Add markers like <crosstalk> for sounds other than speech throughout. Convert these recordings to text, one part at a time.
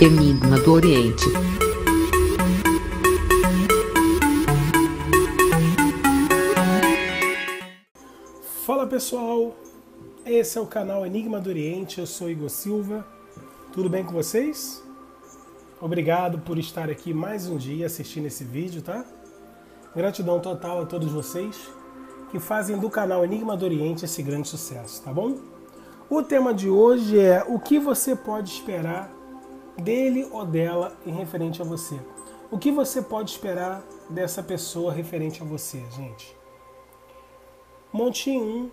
Enigma do Oriente. Fala pessoal, esse é o canal Enigma do Oriente, eu sou Igor Silva, tudo bem com vocês? Obrigado por estar aqui mais um dia assistindo esse vídeo, tá? Gratidão total a todos vocês que fazem do canal Enigma do Oriente esse grande sucesso, tá bom? O tema de hoje é o que você pode esperar dele ou dela em referente a você. O que você pode esperar dessa pessoa referente a você, gente? Montinho 1,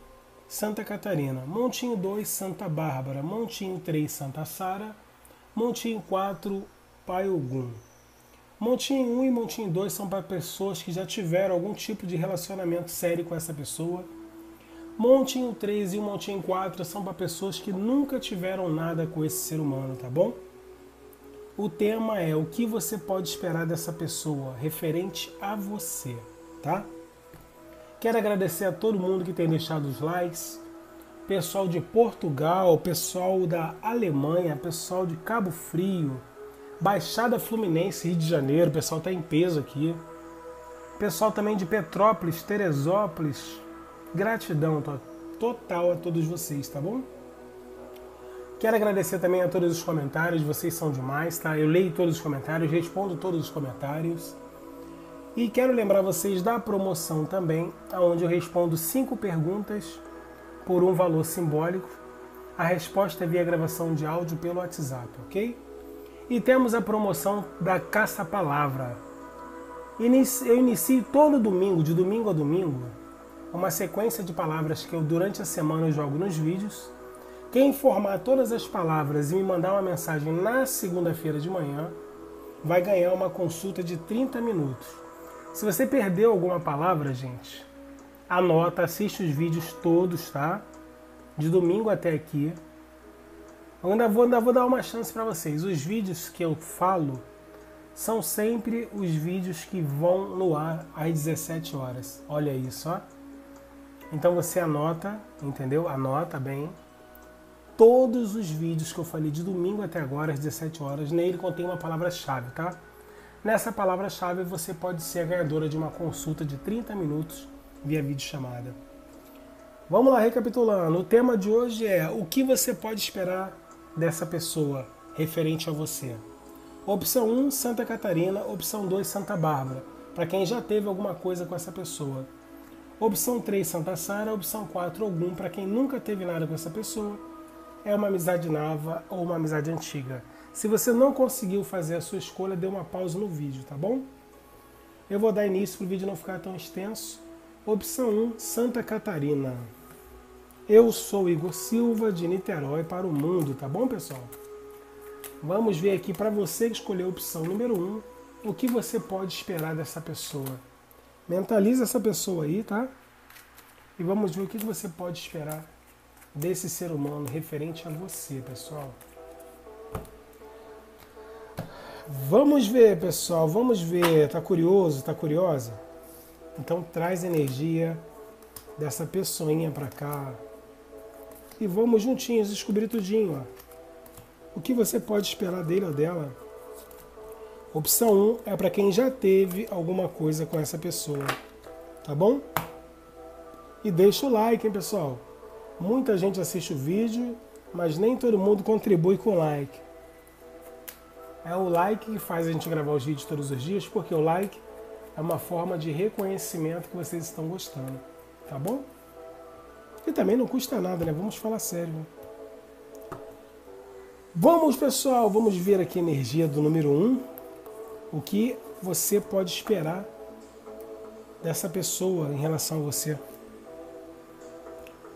Santa Catarina. Montinho 2, Santa Bárbara. Montinho 3, Santa Sara. Montinho 4, Pai Ogum. Montinho 1 e Montinho 2 são para pessoas que já tiveram algum tipo de relacionamento sério com essa pessoa. Montinho 3 e o Montinho 4 são para pessoas que nunca tiveram nada com esse ser humano, tá bom? O tema é o que você pode esperar dessa pessoa referente a você, tá? Quero agradecer a todo mundo que tem deixado os likes, pessoal de Portugal, pessoal da Alemanha, pessoal de Cabo Frio, Baixada Fluminense, Rio de Janeiro, pessoal tá em peso aqui. Pessoal também de Petrópolis, Teresópolis. Gratidão total a todos vocês, tá bom? Quero agradecer também a todos os comentários, vocês são demais, tá? Eu leio todos os comentários, respondo todos os comentários. E quero lembrar vocês da promoção também, onde eu respondo cinco perguntas por um valor simbólico. A resposta é via gravação de áudio pelo WhatsApp, ok? E temos a promoção da Caça-Palavra. Eu inicio todo domingo, de domingo a domingo, uma sequência de palavras que eu durante a semana jogo nos vídeos quem informar todas as palavras e me mandar uma mensagem na segunda-feira de manhã vai ganhar uma consulta de 30 minutos. Se você perdeu alguma palavra, gente, anota, assiste os vídeos todos, tá? De domingo até aqui. Eu ainda vou, ainda vou dar uma chance para vocês. Os vídeos que eu falo são sempre os vídeos que vão no ar às 17 horas. Olha isso, ó. Então você anota, entendeu? Anota bem todos os vídeos que eu falei de domingo até agora, às 17 horas, nele contém uma palavra-chave, tá? Nessa palavra-chave você pode ser a ganhadora de uma consulta de 30 minutos via videochamada. Vamos lá, recapitulando. O tema de hoje é o que você pode esperar dessa pessoa referente a você. Opção 1, Santa Catarina. Opção 2, Santa Bárbara, para quem já teve alguma coisa com essa pessoa. Opção 3, Santa Sara. Opção 4, algum, para quem nunca teve nada com essa pessoa é uma amizade nova ou uma amizade antiga. Se você não conseguiu fazer a sua escolha, dê uma pausa no vídeo, tá bom? Eu vou dar início para o vídeo não ficar tão extenso. Opção 1, Santa Catarina. Eu sou Igor Silva, de Niterói para o mundo, tá bom, pessoal? Vamos ver aqui para você que escolheu a opção número 1, o que você pode esperar dessa pessoa. Mentaliza essa pessoa aí, tá? E vamos ver o que você pode esperar desse ser humano referente a você, pessoal. Vamos ver, pessoal, vamos ver. Tá curioso, tá curiosa? Então traz energia dessa pessoinha para cá. E vamos juntinhos descobrir tudinho, ó. O que você pode esperar dele ou dela? Opção 1 é para quem já teve alguma coisa com essa pessoa. Tá bom? E deixa o like, hein, pessoal? Muita gente assiste o vídeo, mas nem todo mundo contribui com like. É o like que faz a gente gravar os vídeos todos os dias, porque o like é uma forma de reconhecimento que vocês estão gostando, tá bom? E também não custa nada, né? Vamos falar sério. Né? Vamos, pessoal, vamos ver aqui a energia do número 1. Um, o que você pode esperar dessa pessoa em relação a você.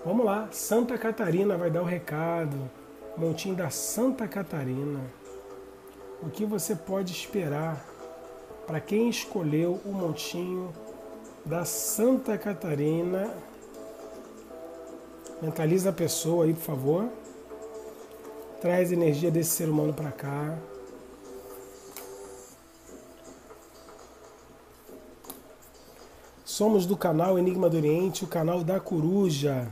Vamos lá, Santa Catarina vai dar o recado. Montinho da Santa Catarina. O que você pode esperar para quem escolheu o montinho da Santa Catarina? Mentaliza a pessoa aí, por favor. Traz energia desse ser humano para cá. Somos do canal Enigma do Oriente, o canal da Coruja.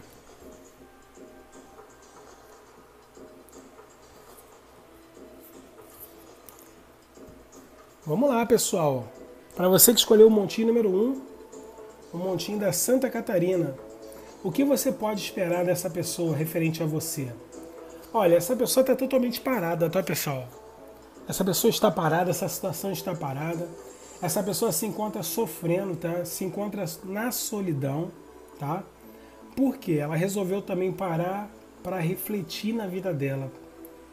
Vamos lá, pessoal. Para você que escolheu o montinho número 1, um, o montinho da Santa Catarina. O que você pode esperar dessa pessoa referente a você? Olha, essa pessoa está totalmente parada, tá, pessoal? Essa pessoa está parada, essa situação está parada. Essa pessoa se encontra sofrendo, tá? Se encontra na solidão, tá? Porque ela resolveu também parar para refletir na vida dela.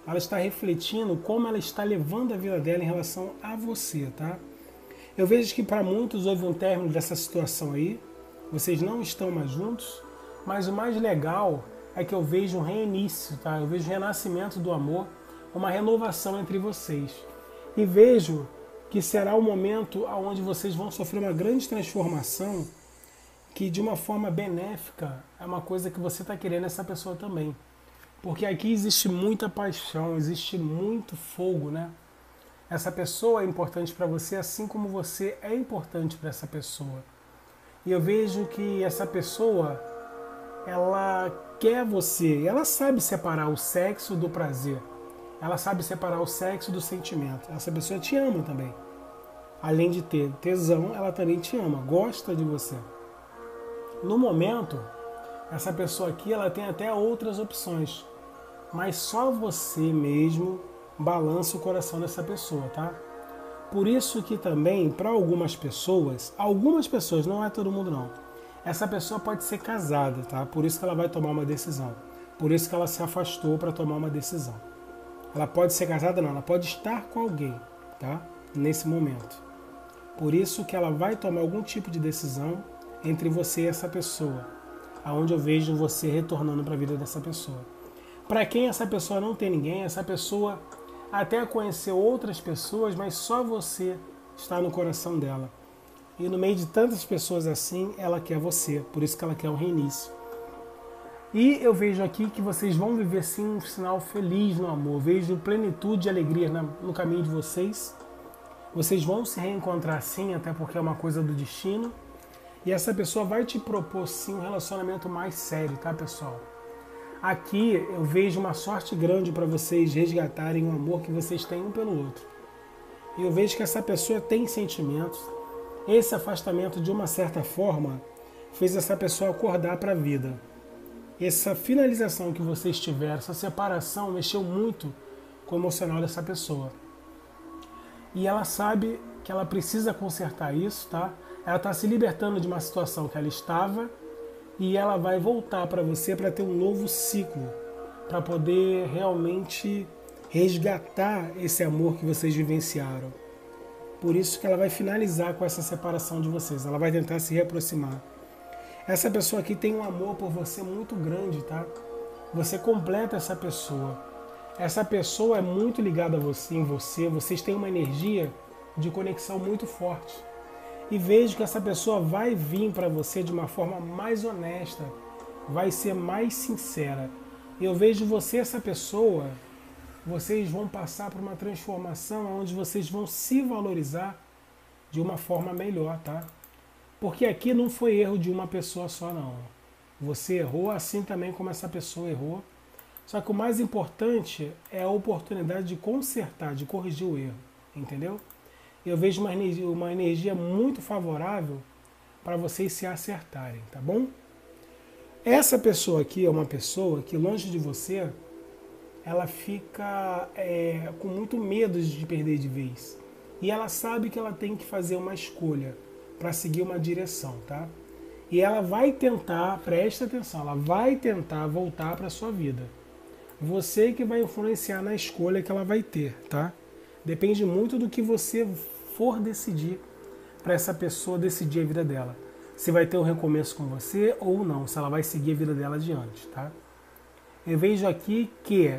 Ela está refletindo como ela está levando a vida dela em relação a você, tá? Eu vejo que para muitos houve um término dessa situação aí. Vocês não estão mais juntos, mas o mais legal é que eu vejo um reinício, tá? Eu vejo um renascimento do amor, uma renovação entre vocês. E vejo que será o momento onde vocês vão sofrer uma grande transformação que de uma forma benéfica é uma coisa que você está querendo essa pessoa também. Porque aqui existe muita paixão, existe muito fogo, né? Essa pessoa é importante para você assim como você é importante para essa pessoa. E eu vejo que essa pessoa ela quer você, ela sabe separar o sexo do prazer. Ela sabe separar o sexo do sentimento. Essa pessoa te ama também. Além de ter tesão, ela também te ama, gosta de você. No momento, essa pessoa aqui ela tem até outras opções, mas só você mesmo balança o coração dessa pessoa, tá? Por isso que também para algumas pessoas, algumas pessoas, não é todo mundo não, essa pessoa pode ser casada, tá? Por isso que ela vai tomar uma decisão. Por isso que ela se afastou para tomar uma decisão. Ela pode ser casada, não, ela pode estar com alguém, tá? Nesse momento. Por isso que ela vai tomar algum tipo de decisão entre você e essa pessoa, aonde eu vejo você retornando para a vida dessa pessoa. Para quem essa pessoa não tem ninguém, essa pessoa até conheceu outras pessoas, mas só você está no coração dela. E no meio de tantas pessoas assim, ela quer você, por isso que ela quer um reinício. E eu vejo aqui que vocês vão viver sim um sinal feliz no amor. Vejo plenitude e alegria no caminho de vocês. Vocês vão se reencontrar sim, até porque é uma coisa do destino. E essa pessoa vai te propor sim um relacionamento mais sério, tá, pessoal? Aqui eu vejo uma sorte grande para vocês resgatarem o amor que vocês têm um pelo outro. E eu vejo que essa pessoa tem sentimentos, esse afastamento, de uma certa forma, fez essa pessoa acordar para a vida. Essa finalização que vocês tiveram, essa separação, mexeu muito com o emocional dessa pessoa. E ela sabe que ela precisa consertar isso, tá? Ela está se libertando de uma situação que ela estava e ela vai voltar para você para ter um novo ciclo, para poder realmente resgatar esse amor que vocês vivenciaram. Por isso que ela vai finalizar com essa separação de vocês. Ela vai tentar se reaproximar. Essa pessoa aqui tem um amor por você muito grande, tá? Você completa essa pessoa. Essa pessoa é muito ligada a você, em você. Vocês têm uma energia de conexão muito forte. E vejo que essa pessoa vai vir para você de uma forma mais honesta, vai ser mais sincera. Eu vejo você, essa pessoa, vocês vão passar por uma transformação onde vocês vão se valorizar de uma forma melhor, tá? Porque aqui não foi erro de uma pessoa só, não. Você errou assim também como essa pessoa errou. Só que o mais importante é a oportunidade de consertar, de corrigir o erro, entendeu? Eu vejo uma energia, uma energia muito favorável para vocês se acertarem, tá bom? Essa pessoa aqui é uma pessoa que longe de você ela fica é, com muito medo de perder de vez. E ela sabe que ela tem que fazer uma escolha para seguir uma direção, tá? E ela vai tentar, preste atenção, ela vai tentar voltar para sua vida. Você que vai influenciar na escolha que ela vai ter, tá? Depende muito do que você for decidir para essa pessoa decidir a vida dela. Se vai ter um recomeço com você ou não, se ela vai seguir a vida dela adiante, tá? Eu vejo aqui que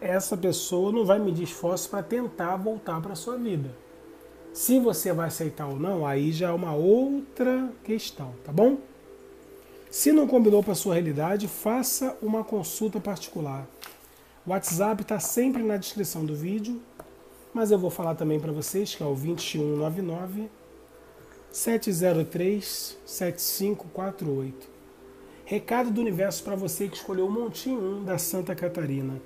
essa pessoa não vai medir esforço para tentar voltar para sua vida. Se você vai aceitar ou não, aí já é uma outra questão, tá bom? Se não combinou para sua realidade, faça uma consulta particular. O WhatsApp está sempre na descrição do vídeo, mas eu vou falar também para vocês que é o 2199 703 7548. Recado do universo para você que escolheu o Montinho 1 da Santa Catarina.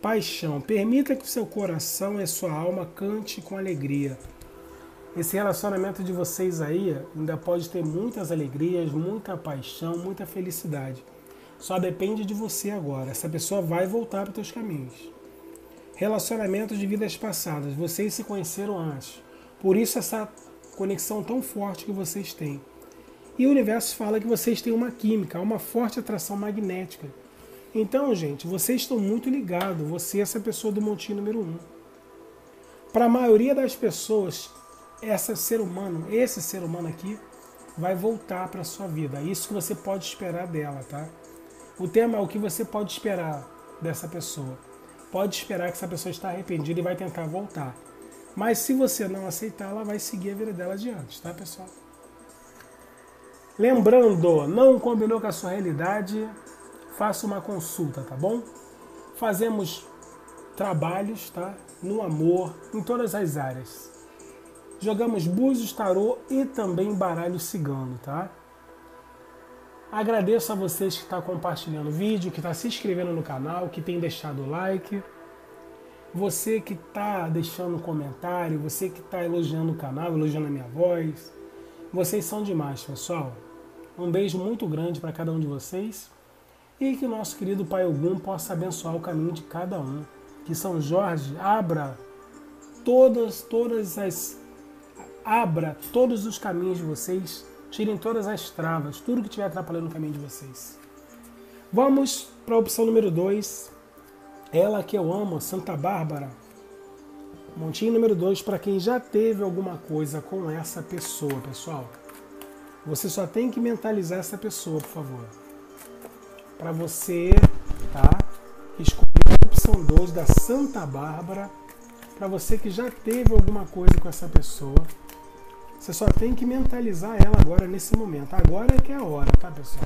Paixão. Permita que o seu coração e sua alma cante com alegria. Esse relacionamento de vocês aí ainda pode ter muitas alegrias, muita paixão, muita felicidade. Só depende de você agora. Essa pessoa vai voltar para os teus caminhos. Relacionamento de vidas passadas. Vocês se conheceram antes. Por isso essa conexão tão forte que vocês têm. E o universo fala que vocês têm uma química, uma forte atração magnética. Então, gente, vocês estão muito ligados. Você é essa pessoa do montinho número um. Para a maioria das pessoas, esse ser humano, esse ser humano aqui, vai voltar para sua vida. É isso que você pode esperar dela, tá? O tema é o que você pode esperar dessa pessoa. Pode esperar que essa pessoa está arrependida e vai tentar voltar. Mas se você não aceitar, ela vai seguir a vida dela adiante, tá, pessoal? Lembrando, não combinou com a sua realidade, faça uma consulta, tá bom? Fazemos trabalhos, tá? No amor, em todas as áreas. Jogamos búzios, tarô e também baralho cigano, tá? Agradeço a vocês que estão tá compartilhando o vídeo, que está se inscrevendo no canal, que tem deixado o like. Você que está deixando comentário, você que está elogiando o canal, elogiando a minha voz. Vocês são demais, pessoal. Um beijo muito grande para cada um de vocês. E que o nosso querido Pai Ogum possa abençoar o caminho de cada um. Que São Jorge abra todas, todas as. Abra todos os caminhos de vocês Tirem todas as travas, tudo que estiver atrapalhando o caminho de vocês. Vamos para a opção número 2. Ela que eu amo, Santa Bárbara. Montinho número 2 para quem já teve alguma coisa com essa pessoa, pessoal. Você só tem que mentalizar essa pessoa, por favor. Para você, tá? Escolher a opção 2 da Santa Bárbara. Para você que já teve alguma coisa com essa pessoa você só tem que mentalizar ela agora nesse momento. Agora é que é a hora, tá, pessoal?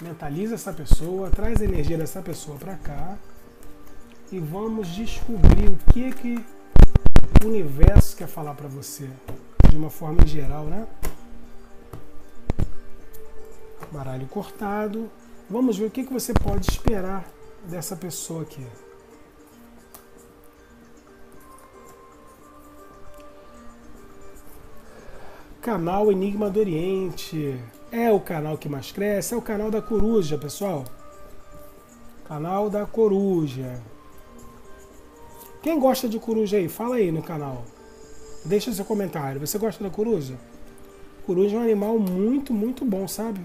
Mentaliza essa pessoa, traz a energia dessa pessoa para cá e vamos descobrir o que que o universo quer falar para você de uma forma geral, né? Baralho cortado. Vamos ver o que que você pode esperar dessa pessoa aqui. Canal Enigma do Oriente. É o canal que mais cresce, é o canal da coruja, pessoal. Canal da coruja. Quem gosta de coruja aí? Fala aí no canal. Deixa seu comentário. Você gosta da coruja? Coruja é um animal muito, muito bom, sabe?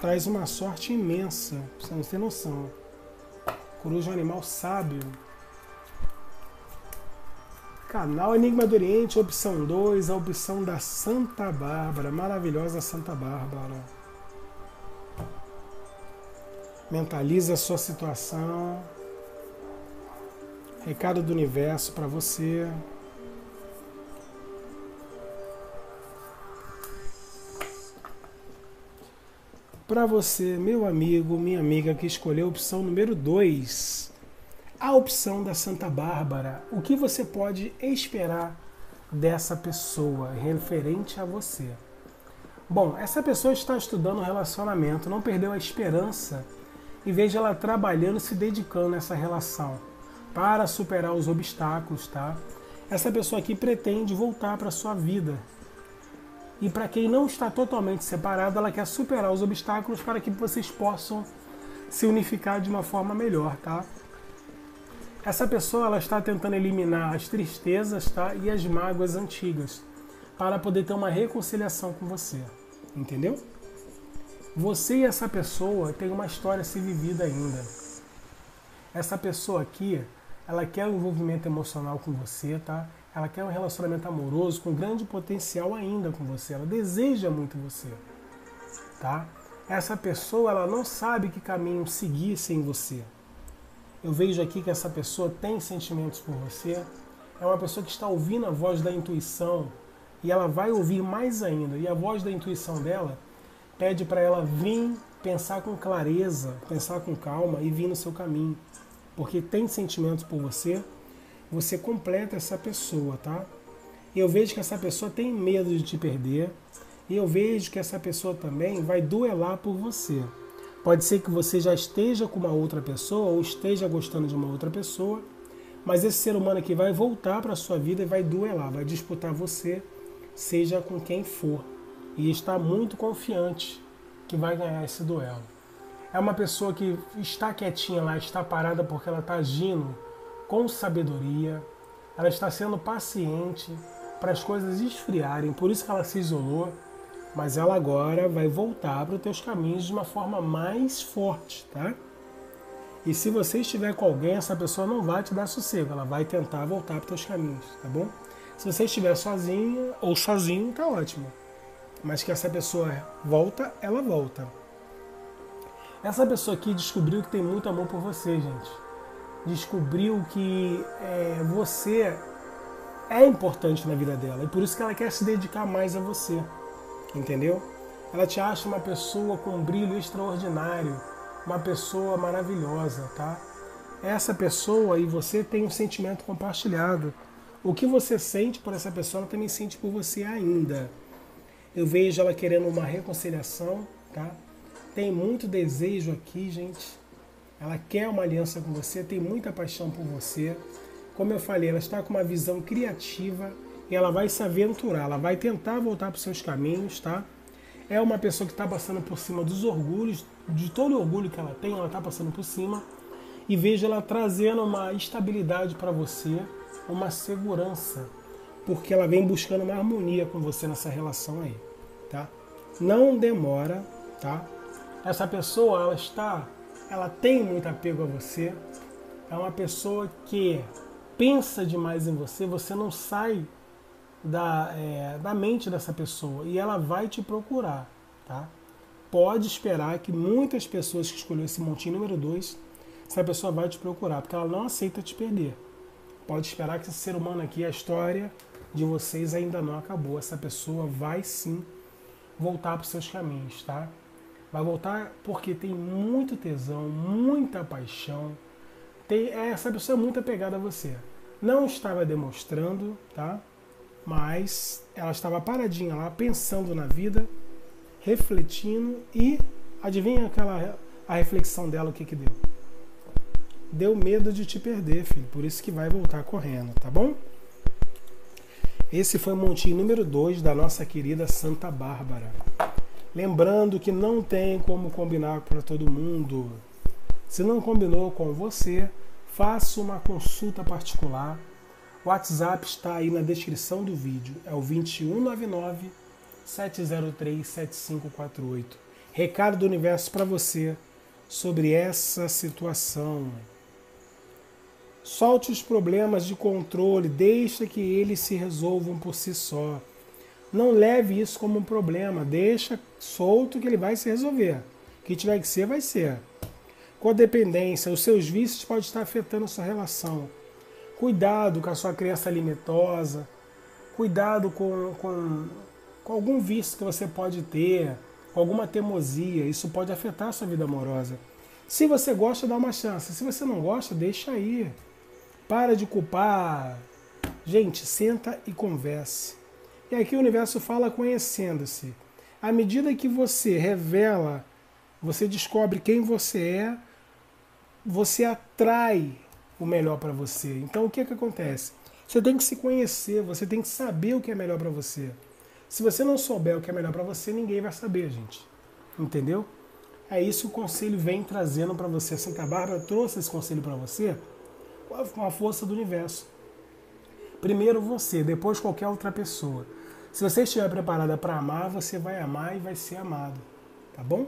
Traz uma sorte imensa. Você não tem noção. Coruja é um animal sábio. Canal Enigma do Oriente, opção 2, a opção da Santa Bárbara, maravilhosa Santa Bárbara. Mentaliza a sua situação. Recado do universo para você. Para você, meu amigo, minha amiga que escolheu a opção número 2 a opção da Santa Bárbara. O que você pode esperar dessa pessoa referente a você? Bom, essa pessoa está estudando relacionamento, não perdeu a esperança e veja ela trabalhando, se dedicando nessa relação para superar os obstáculos, tá? Essa pessoa aqui pretende voltar para sua vida. E para quem não está totalmente separado, ela quer superar os obstáculos para que vocês possam se unificar de uma forma melhor, tá? Essa pessoa ela está tentando eliminar as tristezas tá? e as mágoas antigas para poder ter uma reconciliação com você. Entendeu? Você e essa pessoa têm uma história a ser vivida ainda. Essa pessoa aqui, ela quer um envolvimento emocional com você, tá? Ela quer um relacionamento amoroso com grande potencial ainda com você. Ela deseja muito você, tá? Essa pessoa, ela não sabe que caminho seguir sem você. Eu vejo aqui que essa pessoa tem sentimentos por você, é uma pessoa que está ouvindo a voz da intuição e ela vai ouvir mais ainda. E a voz da intuição dela pede para ela vir pensar com clareza, pensar com calma e vir no seu caminho. Porque tem sentimentos por você, você completa essa pessoa, tá? Eu vejo que essa pessoa tem medo de te perder. E eu vejo que essa pessoa também vai duelar por você. Pode ser que você já esteja com uma outra pessoa ou esteja gostando de uma outra pessoa, Mas esse ser humano aqui vai voltar para a sua vida e vai duelar, vai disputar você, seja com quem for. E está muito confiante que vai ganhar esse duelo. É uma pessoa que está quietinha lá, está parada porque ela está agindo com sabedoria, ela está sendo paciente para as coisas esfriarem, por isso que ela se isolou, mas ela agora vai voltar para os teus caminhos de uma forma mais forte, tá? E se você estiver com alguém, essa pessoa não vai te dar sossego, ela vai tentar voltar para os teus caminhos, tá bom? Se você estiver sozinha ou sozinho, tá ótimo. Mas que essa pessoa volta, ela volta. Essa pessoa aqui descobriu que tem muito amor por você, gente. Descobriu que é, você é importante na vida dela e por isso que ela quer se dedicar mais a você, entendeu? Ela te acha uma pessoa com um brilho extraordinário, uma pessoa maravilhosa, tá? Essa pessoa e você tem um sentimento compartilhado. O que você sente por essa pessoa, ela também sente por você ainda. Eu vejo ela querendo uma reconciliação, tá? Tem muito desejo aqui, gente. Ela quer uma aliança com você, tem muita paixão por você. Como eu falei, ela está com uma visão criativa e ela vai se aventurar, ela vai tentar voltar para os seus caminhos, tá? É uma pessoa que está passando por cima dos orgulhos, de todo o orgulho que ela tem, ela está passando por cima. E veja ela trazendo uma estabilidade para você, uma segurança, porque ela vem buscando uma harmonia com você nessa relação aí, tá? Não demora, tá? Essa pessoa, ela está, ela tem muito apego a você. É uma pessoa que pensa demais em você, você não sai da, é, da mente dessa pessoa e ela vai te procurar, tá? Pode esperar que muitas pessoas que escolheram esse montinho número 2, essa pessoa vai te procurar, porque ela não aceita te perder. Pode esperar que esse ser humano aqui, a história de vocês ainda não acabou. Essa pessoa vai sim voltar para os seus caminhos, tá? Vai voltar porque tem muito tesão, muita paixão, tem, é, essa pessoa é muito apegada a você. Não estava demonstrando, tá? Mas ela estava paradinha lá, pensando na vida, refletindo e adivinha aquela a reflexão dela o que que deu? Deu medo de te perder, filho. Por isso que vai voltar correndo, tá bom? Esse foi o montinho número 2 da nossa querida Santa Bárbara. Lembrando que não tem como combinar para todo mundo. Se não combinou com você, faça uma consulta particular. O WhatsApp está aí na descrição do vídeo. É o 2199 703 7548. Recado do universo para você sobre essa situação. Solte os problemas de controle, deixa que eles se resolvam por si só. Não leve isso como um problema, deixa solto que ele vai se resolver. O que tiver que ser, vai ser. Codependência, os seus vícios podem estar afetando a sua relação. Cuidado com a sua criança alimetosa, cuidado com, com, com algum vício que você pode ter, com alguma teimosia, isso pode afetar a sua vida amorosa. Se você gosta, dá uma chance. Se você não gosta, deixa aí. Para de culpar. Gente, senta e converse. E aqui o universo fala conhecendo-se. À medida que você revela, você descobre quem você é, você atrai o melhor para você. Então o que, é que acontece? Você tem que se conhecer, você tem que saber o que é melhor para você. Se você não souber o que é melhor para você, ninguém vai saber, gente. Entendeu? É isso que o conselho vem trazendo para você. A Santa Bárbara trouxe esse conselho para você com a força do universo. Primeiro você, depois qualquer outra pessoa. Se você estiver preparada para amar, você vai amar e vai ser amado. Tá bom?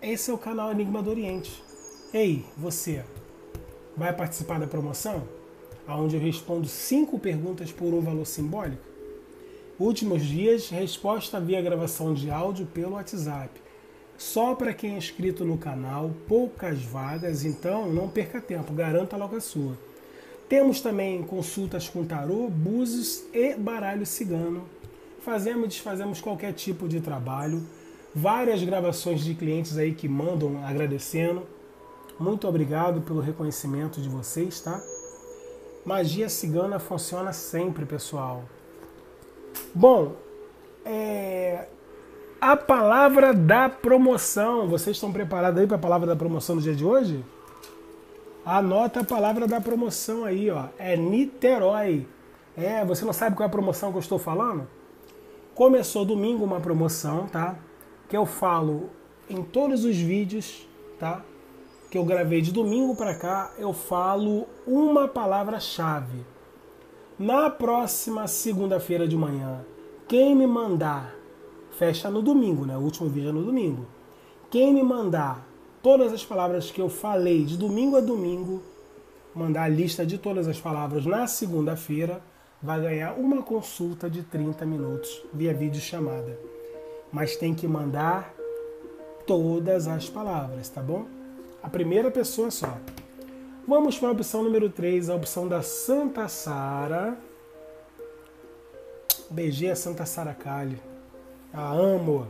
Esse é o canal Enigma do Oriente. Ei, você, vai participar da promoção? Onde eu respondo cinco perguntas por um valor simbólico? Últimos dias, resposta via gravação de áudio pelo WhatsApp. Só para quem é inscrito no canal, poucas vagas, então não perca tempo, garanta logo a sua. Temos também consultas com tarô, búzios e baralho cigano. Fazemos e desfazemos qualquer tipo de trabalho. Várias gravações de clientes aí que mandam agradecendo. Muito obrigado pelo reconhecimento de vocês, tá? Magia cigana funciona sempre, pessoal. Bom, é... a palavra da promoção. Vocês estão preparados aí para a palavra da promoção do dia de hoje? Anota a palavra da promoção aí, ó. É Niterói. É, você não sabe qual é a promoção que eu estou falando? Começou domingo uma promoção, tá? Que eu falo em todos os vídeos, tá? Que eu gravei de domingo para cá, eu falo uma palavra-chave. Na próxima segunda-feira de manhã, quem me mandar, fecha no domingo, né? O último vídeo é no domingo. Quem me mandar todas as palavras que eu falei de domingo a domingo, mandar a lista de todas as palavras na segunda-feira, vai ganhar uma consulta de 30 minutos via vídeo chamada. Mas tem que mandar todas as palavras, tá bom? A primeira pessoa só. Vamos para a opção número 3, a opção da Santa Sara. Beijei a Santa Sara Kali. A amo.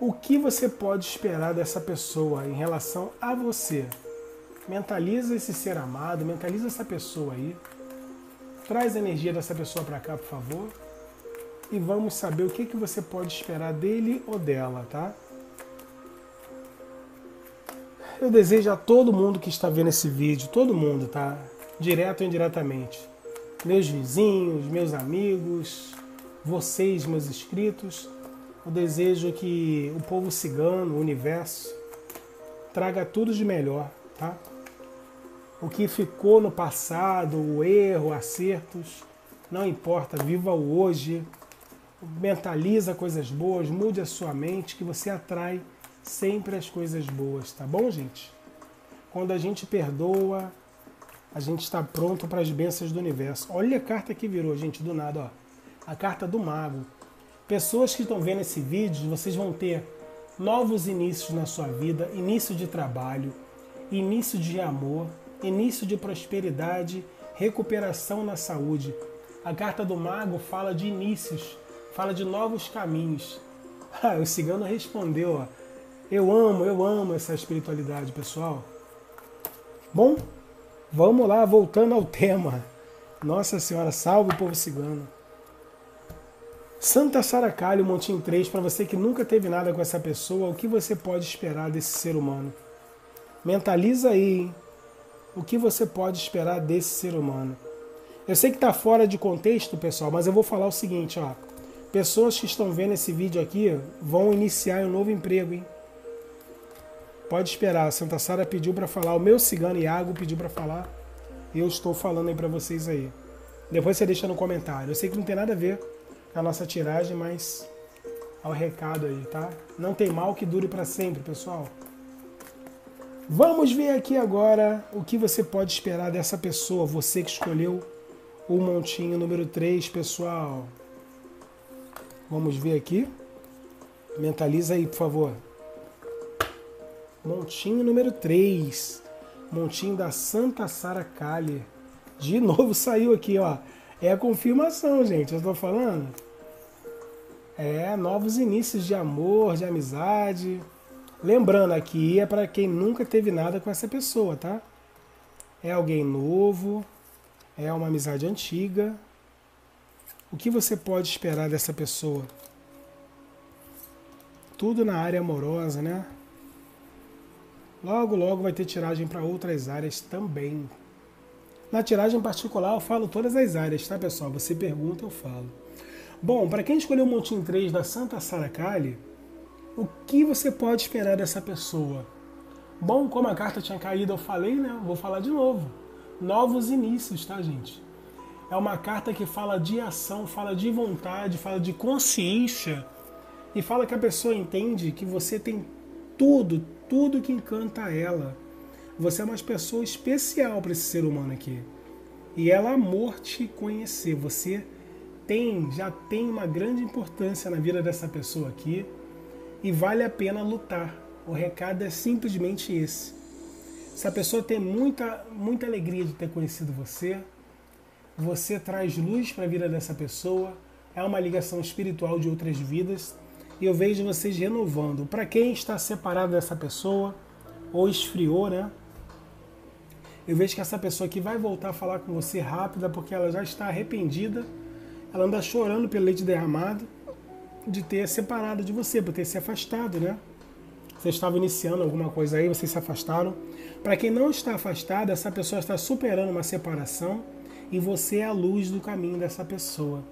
O que você pode esperar dessa pessoa em relação a você? Mentaliza esse ser amado, mentaliza essa pessoa aí. Traz a energia dessa pessoa para cá, por favor. E vamos saber o que, que você pode esperar dele ou dela, tá? Eu desejo a todo mundo que está vendo esse vídeo, todo mundo, tá? Direto ou indiretamente. Meus vizinhos, meus amigos, vocês, meus inscritos. Eu desejo que o povo cigano, o universo, traga tudo de melhor, tá? O que ficou no passado, o erro, acertos, não importa, viva o hoje, mentaliza coisas boas, mude a sua mente, que você atrai sempre as coisas boas, tá bom, gente? Quando a gente perdoa, a gente está pronto para as bênçãos do universo. Olha a carta que virou, gente, do nada, ó. A carta do mago. Pessoas que estão vendo esse vídeo, vocês vão ter novos inícios na sua vida, início de trabalho, início de amor, início de prosperidade, recuperação na saúde. A carta do mago fala de inícios, fala de novos caminhos. <laughs> Ah, o cigano respondeu, ó, eu amo, eu amo essa espiritualidade, pessoal. Bom, vamos lá, voltando ao <laughs> tema. Nossa Senhora, salve o povo cigano. Santa Saracalho, Montinho 3, para você que nunca teve nada com essa pessoa, o que você pode esperar desse ser humano? Mentaliza aí, hein? O que você pode esperar desse ser humano? Eu sei que está fora de contexto, pessoal, mas eu vou falar o seguinte, ó. Pessoas que estão vendo esse vídeo aqui vão iniciar um novo emprego, hein? Pode esperar, Santa Sara pediu para falar, o meu cigano Iago pediu para falar. Eu estou falando aí para vocês aí. Depois você deixa no comentário. Eu sei que não tem nada a ver com a nossa tiragem, mas ao recado aí, tá? Não tem mal que dure para sempre, pessoal. Vamos ver aqui agora o que você pode esperar dessa pessoa, você que escolheu o montinho número 3, pessoal. Vamos ver aqui. Mentaliza aí, por favor. Montinho número 3. Montinho da Santa Sara Kali. De novo <laughs> saiu aqui, ó. É a confirmação, gente. Eu estou falando. É, novos inícios de amor, de amizade. Lembrando, aqui é para quem nunca teve nada com essa pessoa, tá? É alguém novo, é uma amizade antiga. O que você pode esperar dessa pessoa? Tudo na área amorosa, né? Logo, logo vai ter tiragem para outras áreas também. Na tiragem particular eu falo todas as áreas, tá pessoal? Você pergunta, eu falo. Bom, para quem escolheu o Montinho 3 da Santa Sara Kali, o que você pode esperar dessa pessoa? Bom, como a carta tinha caído, eu falei, né? Vou falar de novo. Novos inícios, tá, gente? É uma carta que fala de ação, fala de vontade, fala de consciência e fala que a pessoa entende que você tem tudo, tudo que encanta ela. Você é uma pessoa especial para esse ser humano aqui. E ela amor te conhecer. Você tem, já tem uma grande importância na vida dessa pessoa aqui e vale a pena lutar. O recado é simplesmente esse. Essa pessoa tem muita, muita alegria de ter conhecido você. Você traz luz para a vida dessa pessoa. É uma ligação espiritual de outras vidas e eu vejo vocês renovando. Para quem está separado dessa pessoa ou esfriou, né? Eu vejo que essa pessoa aqui vai voltar a falar com você rápida porque ela já está arrependida. Ela anda chorando pelo leite derramado de ter separado de você, por ter se afastado, né? Você estava iniciando alguma coisa aí, vocês se afastaram. Para quem não está afastado, essa pessoa está superando uma separação e você é a luz do caminho dessa pessoa.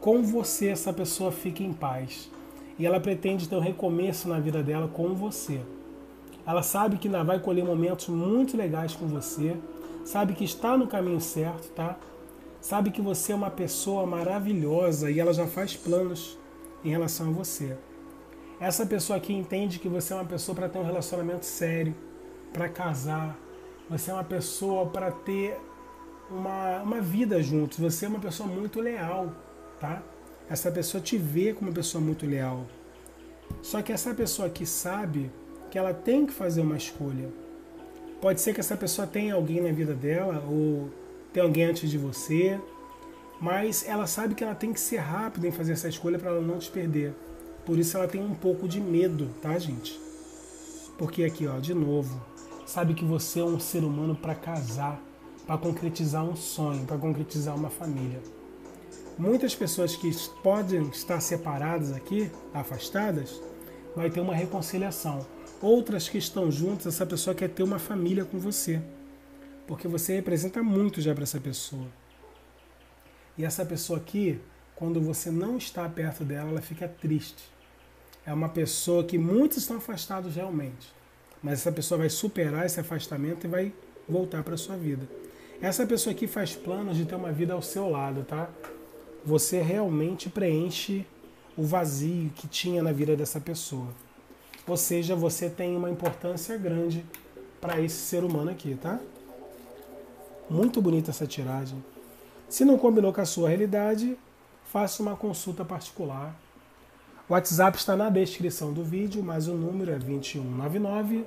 Com você, essa pessoa fica em paz. E ela pretende ter um recomeço na vida dela com você. Ela sabe que ainda vai colher momentos muito legais com você, sabe que está no caminho certo, tá? Sabe que você é uma pessoa maravilhosa e ela já faz planos em relação a você. Essa pessoa aqui entende que você é uma pessoa para ter um relacionamento sério, para casar. Você é uma pessoa para ter uma, uma vida juntos. Você é uma pessoa muito leal, tá? Essa pessoa te vê como uma pessoa muito leal. Só que essa pessoa aqui sabe que ela tem que fazer uma escolha. Pode ser que essa pessoa tenha alguém na vida dela ou tenha alguém antes de você, mas ela sabe que ela tem que ser rápida em fazer essa escolha para ela não te perder. Por isso ela tem um pouco de medo, tá, gente? Porque aqui, ó, de novo, sabe que você é um ser humano para casar, para concretizar um sonho, para concretizar uma família. Muitas pessoas que podem estar separadas aqui, afastadas, vai ter uma reconciliação. Outras que estão juntas, essa pessoa quer ter uma família com você. Porque você representa muito já para essa pessoa. E essa pessoa aqui, quando você não está perto dela, ela fica triste. É uma pessoa que muitos estão afastados realmente. Mas essa pessoa vai superar esse afastamento e vai voltar para sua vida. Essa pessoa aqui faz planos de ter uma vida ao seu lado, tá? Você realmente preenche o vazio que tinha na vida dessa pessoa. Ou seja, você tem uma importância grande para esse ser humano aqui, tá? Muito bonita essa tiragem. Se não combinou com a sua realidade, faça uma consulta particular. O WhatsApp está na descrição do vídeo, mas o número é 2199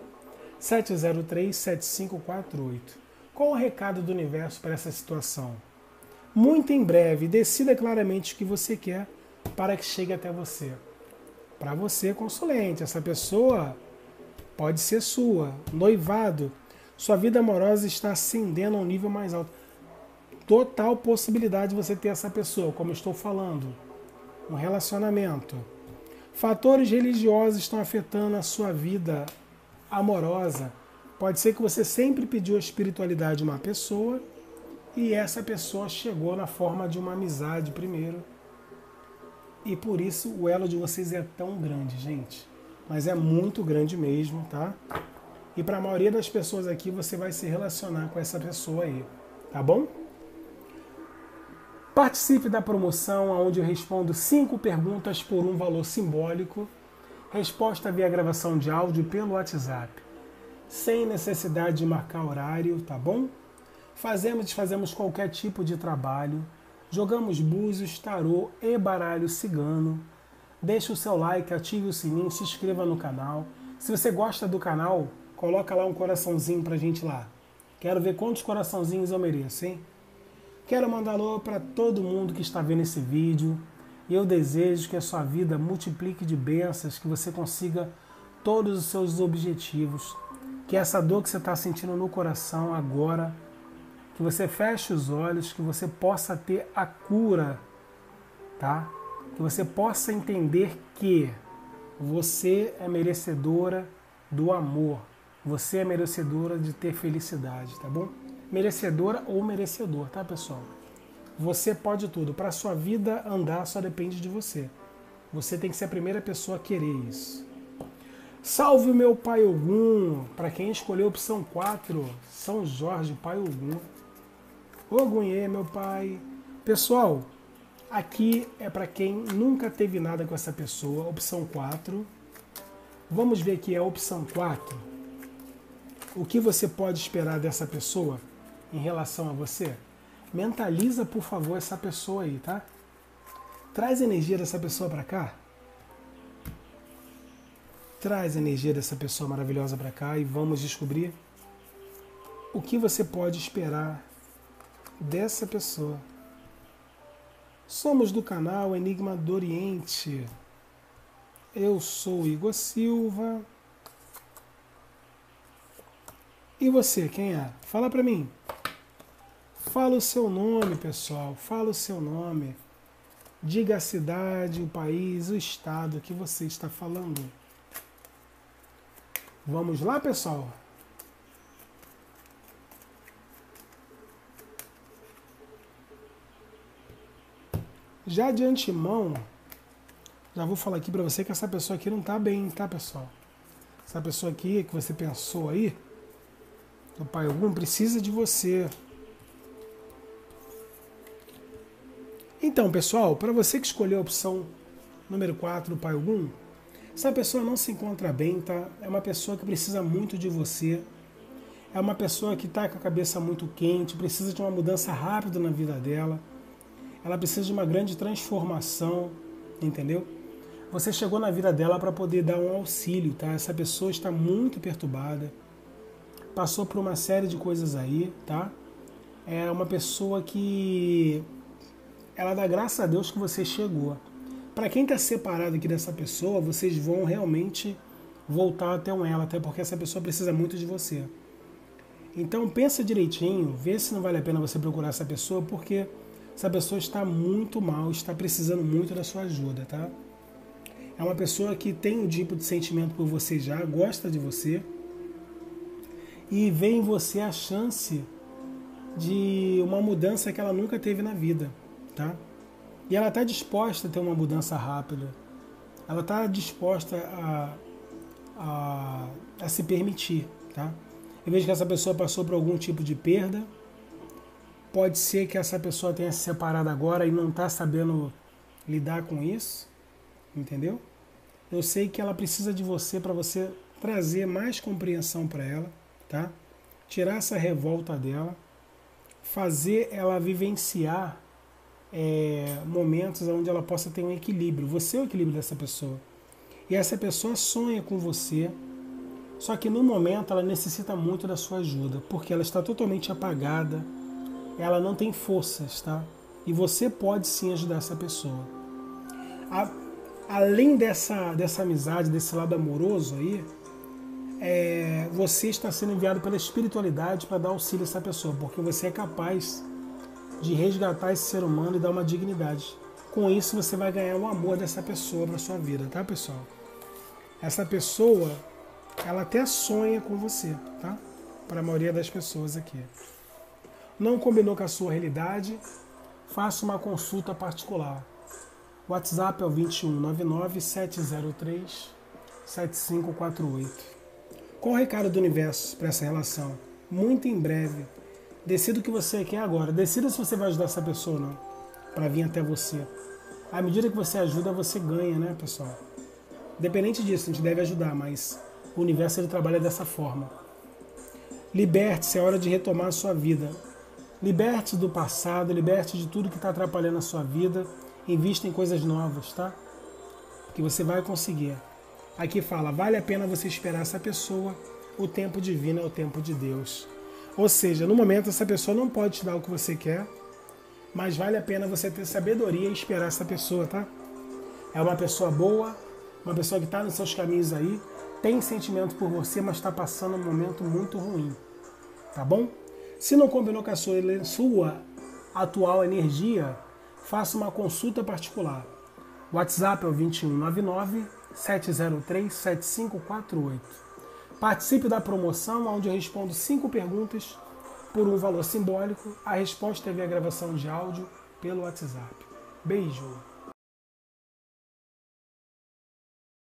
703 7548. Qual o recado do universo para essa situação? Muito em breve, decida claramente o que você quer para que chegue até você. Para você, consulente, essa pessoa pode ser sua. Noivado, sua vida amorosa está ascendendo a um nível mais alto. Total possibilidade de você ter essa pessoa, como estou falando. Um relacionamento. Fatores religiosos estão afetando a sua vida amorosa. Pode ser que você sempre pediu a espiritualidade de uma pessoa e essa pessoa chegou na forma de uma amizade primeiro e por isso o elo de vocês é tão grande, gente. Mas é muito grande mesmo, tá? E para a maioria das pessoas aqui, você vai se relacionar com essa pessoa aí, tá bom? Participe da promoção onde eu respondo cinco perguntas por um valor simbólico. Resposta via gravação de áudio pelo WhatsApp. Sem necessidade de marcar horário, tá bom? Fazemos, fazemos qualquer tipo de trabalho Jogamos búzios, tarô e baralho cigano. Deixe o seu like, ative o sininho, se inscreva no canal. Se você gosta do canal, coloca lá um coraçãozinho pra gente lá. Quero ver quantos coraçãozinhos eu mereço, hein? Quero mandar alô para todo mundo que está vendo esse vídeo. E eu desejo que a sua vida multiplique de bênçãos, que você consiga todos os seus objetivos. Que essa dor que você está sentindo no coração agora que você feche os olhos, que você possa ter a cura, tá? Que você possa entender que você é merecedora do amor. Você é merecedora de ter felicidade, tá bom? Merecedora ou merecedor, tá, pessoal? Você pode tudo. Para sua vida andar só depende de você. Você tem que ser a primeira pessoa a querer isso. Salve meu Pai Ogum! Para quem escolheu a opção 4, São Jorge, Pai Ogum. Ogunhê, meu pai. Pessoal, aqui é para quem nunca teve nada com essa pessoa, opção 4. Vamos ver aqui a opção 4. O que você pode esperar dessa pessoa em relação a você? Mentaliza, por favor, essa pessoa aí, tá? Traz energia dessa pessoa para cá. Traz energia dessa pessoa maravilhosa para cá e vamos descobrir o que você pode esperar dessa pessoa. Somos do canal Enigma do Oriente. Eu sou Igor Silva. E você, quem é? Fala pra mim. Fala o seu nome, pessoal. Fala o seu nome. Diga a cidade, o país, o estado que você está falando. Vamos lá, pessoal? Já de antemão, já vou falar aqui para você que essa pessoa aqui não tá bem, tá, pessoal? Essa pessoa aqui que você pensou aí, o pai algum, precisa de você. Então, pessoal, para você que escolheu a opção número 4 do pai algum, essa pessoa não se encontra bem, tá? É uma pessoa que precisa muito de você. É uma pessoa que está com a cabeça muito quente, precisa de uma mudança rápida na vida dela. Ela precisa de uma grande transformação, entendeu? Você chegou na vida dela para poder dar um auxílio, tá? Essa pessoa está muito perturbada, passou por uma série de coisas aí, tá? É uma pessoa que ela dá graças a Deus que você chegou. Para quem está separado aqui dessa pessoa, vocês vão realmente voltar até um ela, até porque essa pessoa precisa muito de você. Então pensa direitinho, vê se não vale a pena você procurar essa pessoa, porque essa pessoa está muito mal, está precisando muito da sua ajuda, tá? É uma pessoa que tem um tipo de sentimento por você já, gosta de você e vê em você a chance de uma mudança que ela nunca teve na vida, tá? E ela está disposta a ter uma mudança rápida. Ela está disposta a, a, a, se permitir. Tá? Eu vejo que essa pessoa passou por algum tipo de perda. Pode ser que essa pessoa tenha se separado agora e não está sabendo lidar com isso. Entendeu? Eu sei que ela precisa de você para você trazer mais compreensão para ela, tá? Tirar essa revolta dela, fazer ela vivenciar é, momentos onde ela possa ter um equilíbrio. Você é o equilíbrio dessa pessoa. E essa pessoa sonha com você, só que no momento ela necessita muito da sua ajuda, porque ela está totalmente apagada, ela não tem forças, tá? E você pode sim ajudar essa pessoa. A, além dessa, dessa amizade, desse lado amoroso aí, é, você está sendo enviado pela espiritualidade para dar auxílio a essa pessoa, porque você é capaz de resgatar esse ser humano e dar uma dignidade. Com isso você vai ganhar o amor dessa pessoa na sua vida, tá, pessoal? Essa pessoa, ela até sonha com você, tá? Para a maioria das pessoas aqui. Não combinou com a sua realidade? Faça uma consulta particular. WhatsApp é o 2199 703 7548. Qual o recado do universo para essa relação? Muito em breve Decida o que você quer agora. Decida se você vai ajudar essa pessoa ou não. Para vir até você. À medida que você ajuda, você ganha, né, pessoal? Independente disso, a gente deve ajudar, mas o universo ele trabalha dessa forma. Liberte-se, é hora de retomar a sua vida. Liberte-se do passado, liberte de tudo que está atrapalhando a sua vida. Invista em coisas novas, tá? Que você vai conseguir. Aqui fala, vale a pena você esperar essa pessoa. O tempo divino é o tempo de Deus. Ou seja, no momento essa pessoa não pode te dar o que você quer, mas vale a pena você ter sabedoria e esperar essa pessoa, tá? É uma pessoa boa, uma pessoa que está nos seus caminhos aí, tem sentimento por você, mas está passando um momento muito ruim, tá bom? Se não combinou com a sua, sua atual energia, faça uma consulta particular. WhatsApp é o 2199 703 7548. Participe da promoção, onde eu respondo cinco perguntas por um valor simbólico. A resposta é via gravação de áudio pelo WhatsApp. Beijo!